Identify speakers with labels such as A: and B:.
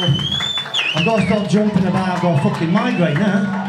A: I've got to stop jumping about, I've got a fucking migraine now.